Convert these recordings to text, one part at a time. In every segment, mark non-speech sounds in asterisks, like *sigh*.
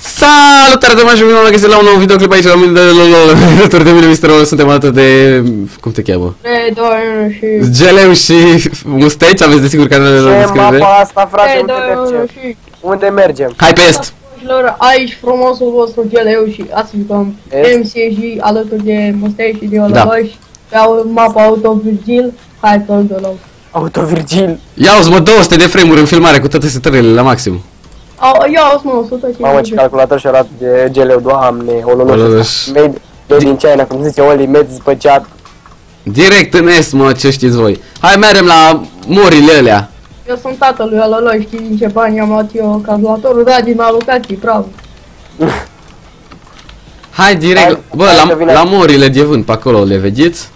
Salutare, dragi și bine găsit la un nou videoclip aici la mine de LOL. Alături de mine, Mr. Olo, suntem alături de... Cum te cheamă? 3, 2, 1 și... Geleu și Musteci, aveți desigur canalele lor în Ce descriere. mapa asta, frate, 3, unde 2, 1 mergem? și... Unde mergem? Hai pe est! Dragilor, aici frumosul vostru geleu și azi jucăm Est. MCG alături de Mustei și de Da. Ololoși pe au- mapa Auto Virgil. Hai că îl luăm. Autovirgil. Ia uzi mă, 200 de frame-uri în filmare cu toate setările la maxim. Au, ia o mă, 100 ce Mamă, ce calculator și arată de geleu, doamne, Ololoș. ololoș. Made, made in China, cum zice Oli, made zbăceat. Direct în est, mă, ce știți voi. Hai mergem la morile alea. Eu sunt tatălui Ololoși, știi din ce bani am luat eu calculatorul? Da, din alocații, bravo. *laughs* Hai direct, Hai, bă, hai la, că vine. la morile de vânt pe acolo, le vedeți?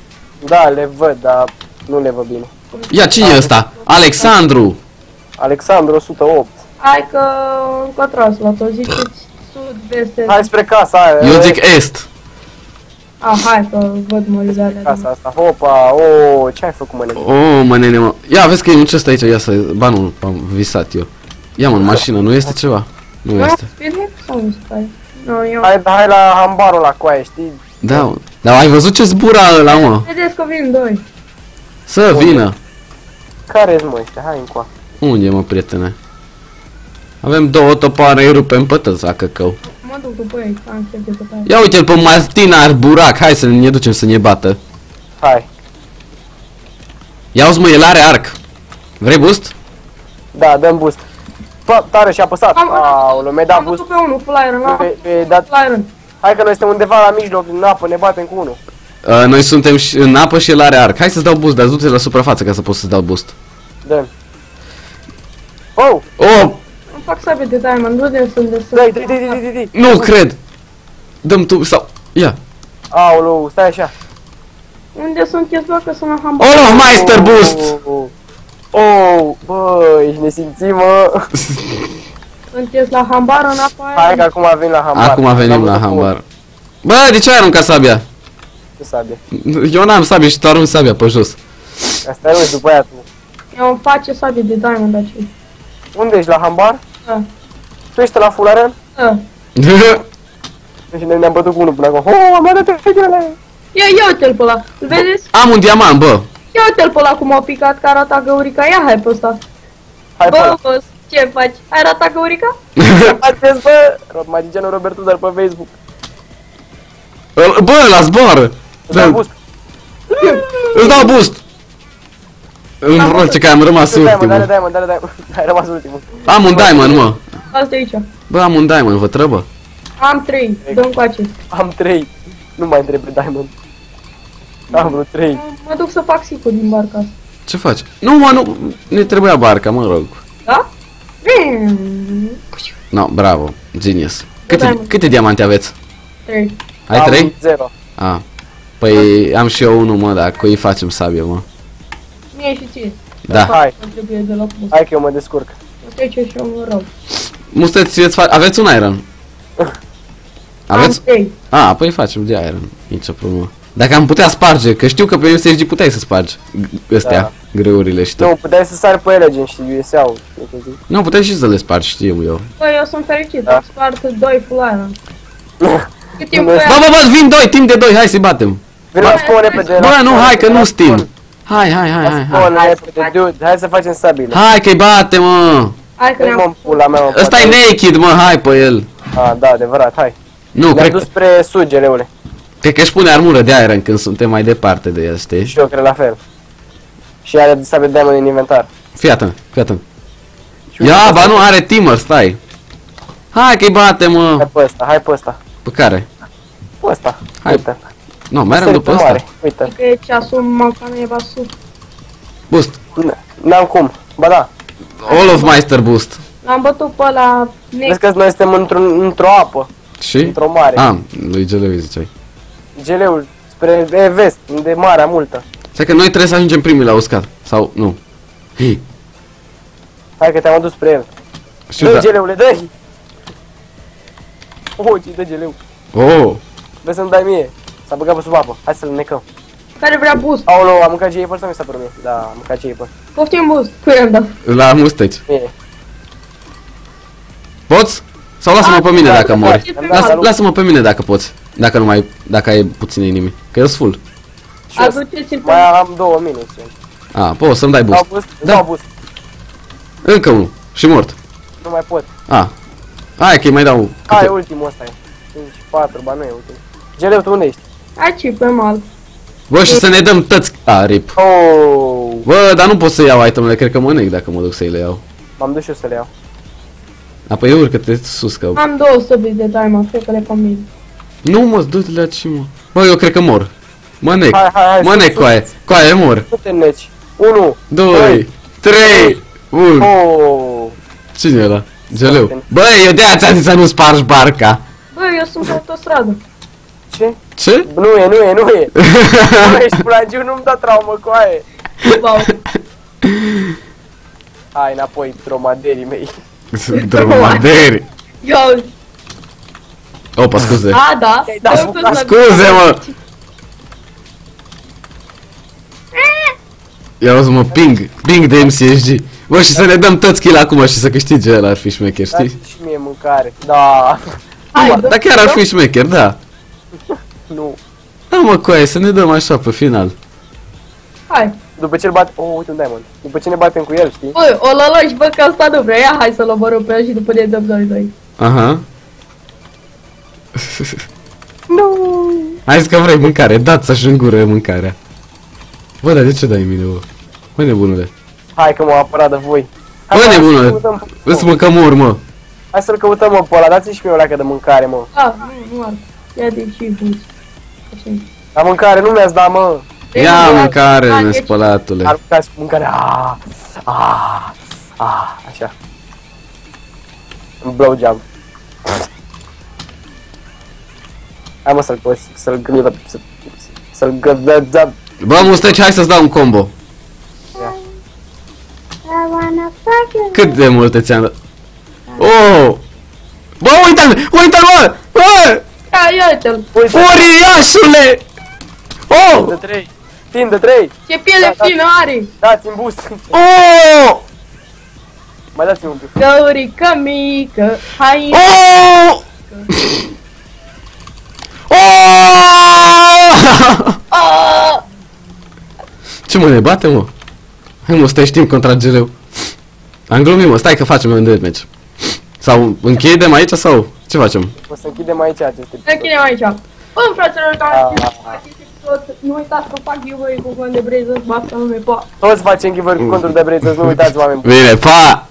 Da, le văd, dar nu le văd bine. Ia, cine e ăsta? Alexandru! Alexandru 108. Hai că încotro ați luat-o, ziceți sud, vest, est. Hai spre casa aia. Eu zic est. Ah, hai că văd mările alea. Casa asta, hopa, o, ce ai făcut, măne? Oh, mă, nene, mă. Ia, vezi că e un chest aici, ia să... Ba, nu, am visat eu. Ia, mă, în mașină, nu este ceva? Nu Nu, este. Speedhack sau nu stai? Nu, eu... Hai, hai la hambarul la coaie, știi? Da, mă. Dar ai văzut ce zbura ăla, mă? Vedeți că vin doi. Să vină. Care-s mă ăștia? Hai încoa. Unde, mă, prietene? Avem două topoare, îi rupem pe tăți la căcău. Mă duc după ei, am chef de tătaie. Ia uite-l pe Martina Arburac, hai să ne ducem să ne bată. Hai. Ia uzi, mă, el are arc. Vrei boost? Da, dăm boost. Bă, tare și-a apăsat. Am- Aoleu, mi-ai dat Am boost. bătut pe unul, full iron, la Mi- mi-ai dat... full iron. Hai că noi suntem undeva la mijloc, în apă, ne batem cu unul. Uh, noi suntem și în apă și el are arc. Hai să-ți dau boost, dar du-te la suprafață ca să poți să-ți dau boost. Dă. Oh, Oh, Îmi fac sabie de diamond, nu de sunt de să... dai, dai, dai, dai, dai, dai. nu cred. Dăm tu sau... Ia. Aoleu, stai așa. Unde sunteți, bă, că sunt la hambar? Oh, Meister boost! Oh, oh, bă, ești nesimțit, mă. Sunteți la hambar în apa Hai aia? că acum avem la hambar. Acum venim Am la văzut hambar. Bă, de ce ai aruncat sabia? cu sabie. Eu n-am sabie și tu arunci sabia pe jos. Asta e după aia tu. Eu îmi face sabie de diamond aici. Unde ești, la hambar? Da. Tu ești la fularen? Da. Și *laughs* noi ne-am bătut cu unul până acum. Oh, am arătat fetele! Ia, ia uite-l pe ăla, îl vedeți? Am un diamant, bă. Ia uite-l pe ăla cum a picat, că arată găurica, ia hai pe ăsta. Hai pe Bă, ăla. bă, ce faci? Ai ratat găurica? *laughs* Faceți, bă! Rod magicianul Robertu, dar pe Facebook. Bă, la zboară. Îți dau boost. Îți dau boost. În rol ce că am rămas Dă diamond, dă ultimul. diamond, dă diamond. *laughs* Ai rămas ultimul. Am un diamond, mă. Asta e aici. Bă, am un diamond, vă trăbă. Am trei, dă-mi coace. Am trei. Nu mai întreb pe diamond. Am vreo trei. Mă duc să fac sicur din barca asta. Ce faci? Nu, mă, nu. Ne trebuia barca, mă rog. Da? Mm, No, bravo. Genius. Câte, Diamond. câte diamante aveți? Trei. Ai am trei? Zero. A. Păi am și eu unul, mă, dar cu îi facem sabie, mă. Mie și ție. Da. Hai. Nu trebuie deloc mult. Hai că eu mă descurc. Asta ce și eu mă rău. Musteți, veți fa- aveți un iron? Aveți? Am trei. A, păi facem de iron. Nici o problemă. Dacă am putea sparge, că știu că pe USG puteai să spargi g- ăstea, Da. greurile și tot. Nu, puteai să sari pe ele, gen, și USA-ul. știi cum zic? Nu, puteai și să le spargi, știu eu. Bă, eu sunt fericit, Da. am spart doi full iron. *laughs* Cât timp Nu, voi Bă, bă, bă, vin doi, timp de doi, hai să-i batem. Vino la spawn repede. Bă, la nu, spawn, hai că la nu spawn. stim. Hai, hai, hai, La hai, hai. spawn Hai să repede, facem. dude. Hai să facem sabile. Hai că-i bate, mă. Hai că Dă-i mă ne-am... în pula mea, mă. Ăsta e poate- naked, mă, hai pe el. Ah, da, adevărat, hai. Nu, Ne-am cred, dus spre sud, geleule. cred că își pune armură de iron când suntem mai departe de el, știi? Și eu cred la fel. Și are sabie diamond în inventar. Fii atent, fii atent. Și uite, Ia, ba nu, are timer, stai. Hai că-i bate, mă. Hai pe ăsta, hai pe ăsta. Pe care? Pe ăsta. Hai. Uite. Nu, mergem Sări după pe ăsta. mare. Uite. Că e ceasul mancană e basu. Boost. N- N-am cum. Ba da. All of Meister Boost. L-am bătut pe ăla... Vezi Nick. că noi suntem într-un, într-o apă. Și? Într-o mare. Ah, lui Geleu ziceai. Geleul spre e, vest, unde e marea multă. Stai că noi trebuie să ajungem primii la uscat. Sau, nu. Hii. Hai că te-am adus spre el. Știu, Dă da. geleule, dă-i! Oh, ce dă geleu. Oh. Vezi să-mi dai mie. S-a băgat pe sub apă. Hai să-l necăm. Care vrea boost. Aoleu, am mâncat J-Apple sau mi s-a părut mie? Da, am mâncat J-Apple. Poftim boost. Cu i-am dat. La musteci. Mie. Poți? Sau lasă-mă pe mine da, dacă da, mori. da, Lasă- da. Lasă-mă pe mine dacă poți. Dacă nu mai, dacă ai puține inimi. Că eu sunt full. Și eu Aduceți-l pe mai am două minus. eu. A, poți să-mi dai boost. Dau boost? Da. Dau boost. Încă unul. Și mort. Nu mai pot. A. Hai că îi mai dau Hai, câte... ultimul ăsta e. 5, 4, ba nu e ultimul. Geleu, tu unde ești? Aici, pe mal. Bă, și să ne dăm tăți... A, rip. Oh, Bă, dar nu pot să iau itemele, cred că mă nec dacă mă duc să le iau. m-am dus și eu să le iau. Apoi urcă-te sus că... Am două săbi de timer, cred că le pe mine. Nu mă, du-te la ce mă. Bă, eu cred că mor. Mă nec. Hai, hai, hai, Mă sus, nec, sus. coaie. Coaie, mor. Nu te neci. 1, 2, 3, 1. oh. Cine e ăla? Geleu. Bă, eu de-aia ți-am zis să nu spargi barca. Bă, eu sunt pe autostradă. Ce? Ce? Nu e, nu e, nu e. *laughs* Nu ești plagiu, nu-mi da traumă cu aia. Wow. Hai înapoi, dromaderii mei. Dromaderi. Eu, Opa, scuze. da, da. Te-ai dat Eu sub sunt casă. la- Scuze, mă. Ia uzi, mă, ping. Ping de MCSG. Bă, și să ne dăm toți kill acum și să câștige el ar fi șmecher, știi? Dați și mie mâncare. Da. Hai, Bă, dă- Dar chiar ar dă- fi șmecher, da. *laughs* Nu. Da, mă, coaie, să ne dăm așa pe final. Hai. După ce îl bat... Oh, uite un diamond. După ce ne batem cu el, știi? Băi, o lălăși, bă, că asta nu vrea. Ia, hai să-l omorâm pe el și după ne dăm noi doi. Aha. Nu. Hai zis că vrei mâncare, dați să-și în gură mâncarea. Bă, dar de ce dai mine, bă? Bă, nebunule. Hai că m-am apărat de voi. Hai, Bă, hai, nebunule. să căutăm- Îți mă că mor, mă. Hai să-l căutăm mă pe ăla, dați-mi și mie o leacă de mâncare, mă. Ah, nu, nu ar. Ia de ce buți. Așa. La mâncare nu mi-ați dat, mă. Ia Deci, mâncare, ah, deci- nespălatule. Aruncați mâncare. Ah, ah, ah, așa. Un blowjob. Hai mă să-l să-l să-l gândă, să- să-l gândă, Bă, mustăci, hai să-ți dau un combo. I wanna fuck you. Cât de multe ți-am dat? Oh! Bă, uite-l! Uite-l, bă! Bă! Ia, ia uite-l. Uite, Furiașule! Oh! de trei. Timp de trei. Ce piele Da, da. fină are. Dați-mi boost. Oh! Mai dați-mi un pic. Găurică mică. Hai. Oh! Oh! Oh! Ce mă, ne bate, mă? Hai mă, stai știm contra geleu. Am glumit, mă, stai că facem un match. Sau închidem aici sau ce facem? O să închidem aici acest Ne episod. închidem aici. Bă, fraților, care Ah. știți acest episod, nu uitați că fac giveaway cu cont de breză, basta nume, pa! Toți facem giveaway cu conturi de brețe, nu uitați oameni. Bine, pa!